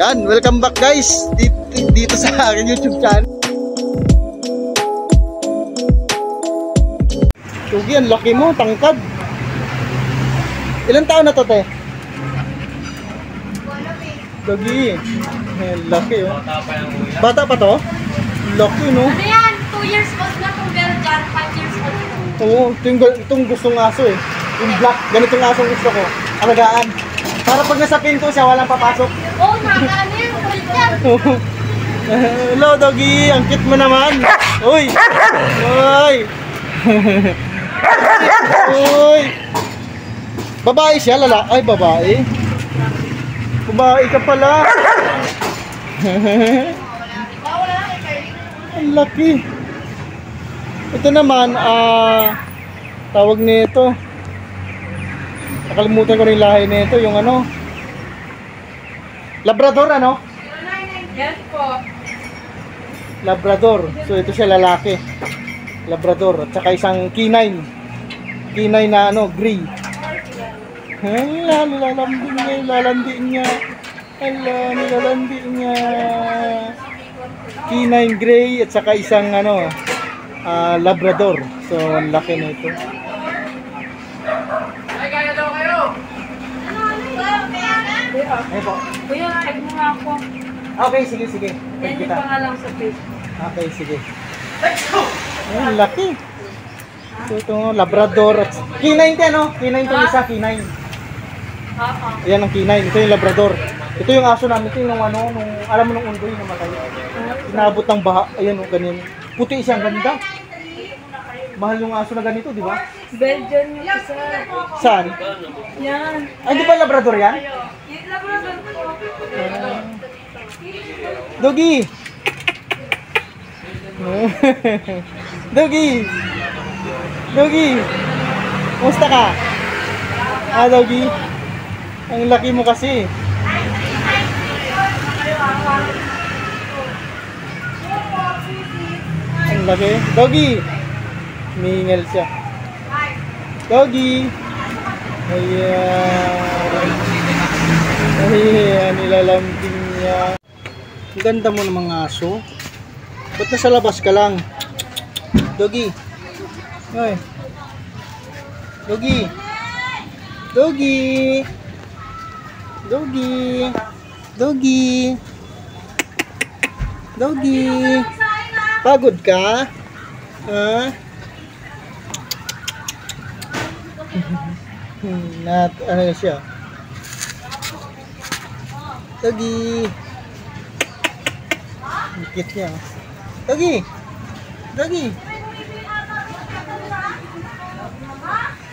Yan, welcome back guys dito, dito sa akin YouTube channel. Tugi, ang laki mo, tangkad. Ilan taon na to, te? Tugi. Eh, laki, oh. Bata pa to? Laki, no? Ano yan? 2 years old na itong Belgian, 5 years old. Oo, ito yung, itong gustong aso eh. Yung black, ganitong aso gusto ko. Alagaan. Para pag nasa pinto siya, walang papasok. Oo, oh, nakakaano yan. Kulit yan. Hello, doggy. Ang cute mo naman. Uy. Uy. Uy. Babae siya, lala. Ay, babae. Babae ka pala. Ang laki. Ito naman, ah, tawag nito. Nakalimutan ko rin yung lahi nito, yung ano. Labrador, ano? Yan po. Labrador. So ito siya lalaki. Labrador at saka isang K9. K9 na ano, gray. Ay, nilalandi niya, nilalandi niya. Ala, nilalandi niya. K9 gray at saka isang ano, ah, Labrador. So ang laki nito. Ay po. Kuya, tag mo nga ako. Okay, sige, sige. Yan yung pangalan sa Facebook. Okay, sige. Ay, ang laki. So, ito, Labrador. at- K9 ka, no? K9 to isa, K9. Oo. Ayan ang K9. Ito yung Labrador. Ito yung aso namin. Ito yung ano, nung, alam mo nung undoy na matay. Inabot ng baha. Ayan, oh, ganyan. Puti siya, ang ganda. Mahal yung aso na ganito, di ba? Belgian yung isa. Saan? Yan. Ay, di ba Labrador yan? Doggy! Doggy! Doggy! Kumusta ka? Ah, Doggy? Ang laki mo kasi. Ang laki. Doggy! Mingal siya. Doggy! Ayan. Ayan, nilalambing niya. Ang ganda mo ng mga aso. Ba't nasa labas ka lang? Doggy. Ay. Doggy. Doggy. Doggy. Doggy. Doggy. Pagod ka? Ha? Nat, ano siya? Doggy. Ang cute niya. oh. Doggy!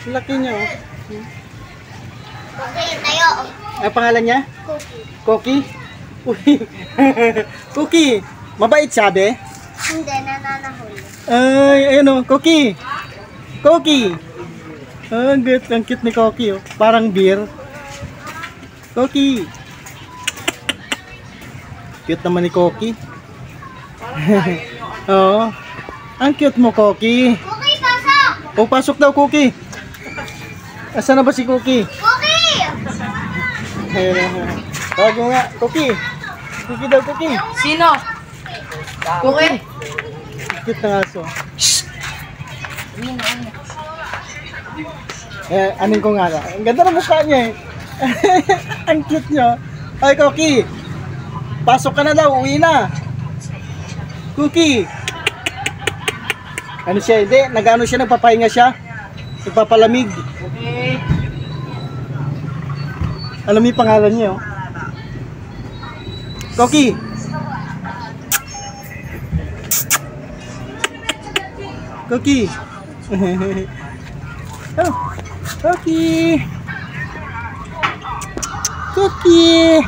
Ang laki niya. oh. Okay, tayo. Ang pangalan niya? Cookie. Uy. Cookie. Mabait sabi? Hindi, nananahuli. Ay, ayun oh. Cookie. Cookie. Ah, ang cute. Ang cute ni Cookie oh. Parang beer. Cookie. Cute naman ni Cookie. Oo. Ang cute mo, Cookie. Cookie, pasok! O, pasok daw, Cookie. Asa na ba si Cookie? Cookie! Tawag mo nga, Cookie. Cookie daw, Cookie. Sino? Cookie. Cute na aso. Eh, anin ko nga na. Ang ganda ng mukha niya eh. Ang cute niya. Ay, Cookie. Pasok ka na daw, uwi na. Cookie. Ano siya, hindi. Nag-ano siya, nagpapahinga siya. Nagpapalamig. Okay. Alam yung pangalan niya, oh. Cookie. Cookie. oh. Cookie. Cookie.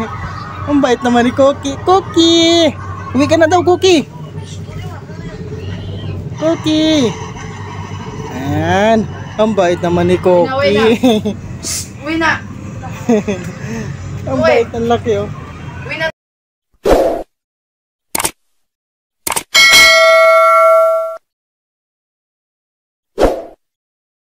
Ang bait naman ni Cookie. Cookie. Uwi ka na daw, Cookie. Cookie. Ayan. Ang bait naman ni Cookie. Uwi na. Ang bait, ang laki oh.